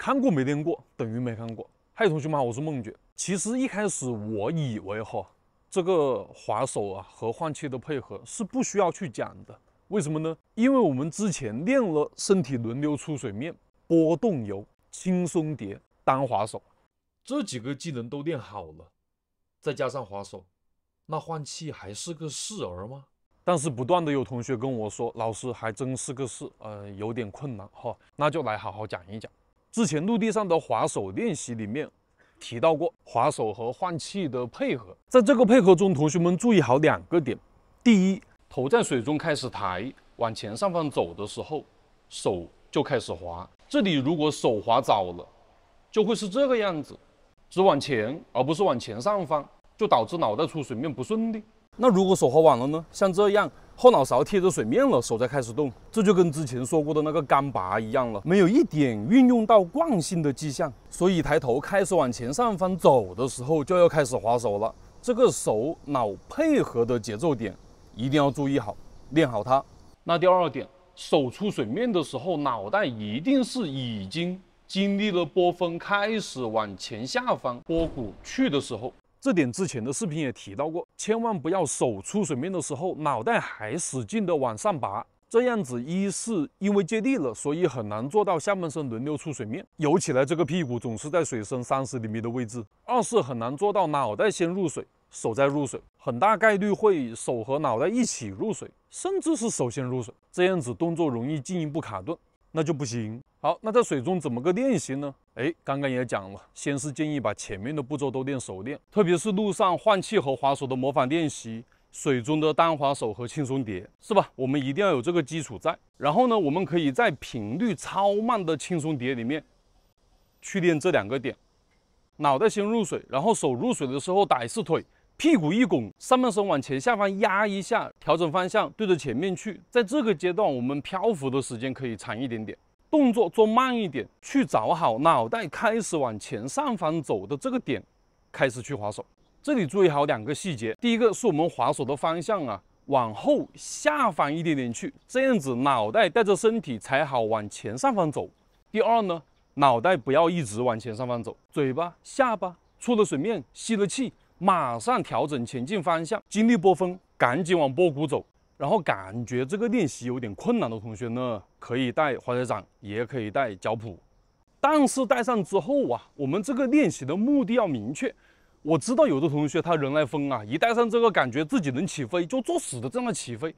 看过没练过等于没看过。嗨，同学们好，我是梦觉。其实一开始我以为哈，这个滑手啊和换气的配合是不需要去讲的。为什么呢？因为我们之前练了身体轮流出水面、波动游、轻松叠、单滑手这几个技能都练好了，再加上滑手，那换气还是个事儿吗？但是不断的有同学跟我说，老师还真是个事，呃，有点困难哈。那就来好好讲一讲。之前陆地上的滑手练习里面提到过滑手和换气的配合，在这个配合中，同学们注意好两个点：第一，头在水中开始抬，往前上方走的时候，手就开始滑。这里如果手滑早了，就会是这个样子，只往前而不是往前上方，就导致脑袋出水面不顺利。那如果手滑晚了呢？像这样。后脑勺贴着水面了，手才开始动，这就跟之前说过的那个干拔一样了，没有一点运用到惯性的迹象。所以抬头开始往前上方走的时候，就要开始滑手了。这个手脑配合的节奏点一定要注意好，练好它。那第二点，手出水面的时候，脑袋一定是已经经历了波峰，开始往前下方波谷去的时候。这点之前的视频也提到过，千万不要手出水面的时候，脑袋还使劲的往上拔，这样子一是因为借力了，所以很难做到下半身轮流出水面，游起来这个屁股总是在水深三十厘米的位置；二是很难做到脑袋先入水，手再入水，很大概率会手和脑袋一起入水，甚至是手先入水，这样子动作容易进一步卡顿。那就不行。好，那在水中怎么个练习呢？哎，刚刚也讲了，先是建议把前面的步骤都练熟练，特别是路上换气和滑手的模仿练习，水中的单滑手和轻松叠，是吧？我们一定要有这个基础在。然后呢，我们可以在频率超慢的轻松叠里面去练这两个点：脑袋先入水，然后手入水的时候打一次腿。屁股一拱，上半身往前下方压一下，调整方向，对着前面去。在这个阶段，我们漂浮的时间可以长一点点，动作做慢一点，去找好脑袋开始往前上方走的这个点，开始去划手。这里注意好两个细节，第一个是我们划手的方向啊，往后下方一点点去，这样子脑袋带着身体才好往前上方走。第二呢，脑袋不要一直往前上方走，嘴巴、下巴出了水面，吸了气。马上调整前进方向，经历波峰，赶紧往波谷走。然后感觉这个练习有点困难的同学呢，可以带滑雪掌，也可以带脚蹼。但是带上之后啊，我们这个练习的目的要明确。我知道有的同学他人来疯啊，一带上这个，感觉自己能起飞，就作死的这样起飞，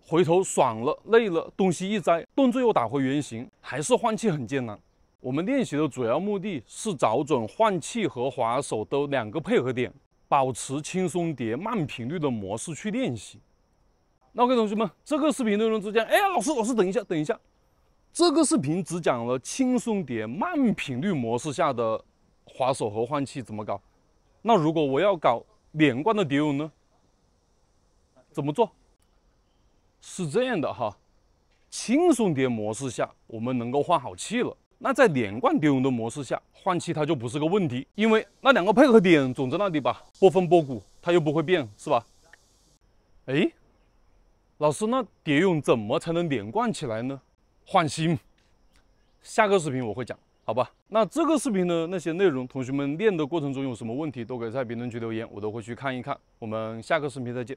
回头爽了累了，东西一摘，动作又打回原形，还是换气很艰难。我们练习的主要目的是找准换气和滑手的两个配合点。保持轻松叠慢频率的模式去练习。那 OK，同学们，这个视频内容只讲，哎，老师，老师，等一下，等一下，这个视频只讲了轻松叠慢频率模式下的滑手和换气怎么搞。那如果我要搞连贯的蝶泳呢？怎么做？是这样的哈，轻松叠模式下，我们能够换好气了。那在连贯蝶泳的模式下，换气它就不是个问题，因为那两个配合点总在那里吧，波峰波谷它又不会变，是吧？哎，老师，那蝶泳怎么才能连贯起来呢？换心，下个视频我会讲，好吧？那这个视频的那些内容，同学们练的过程中有什么问题，都可以在评论区留言，我都会去看一看。我们下个视频再见。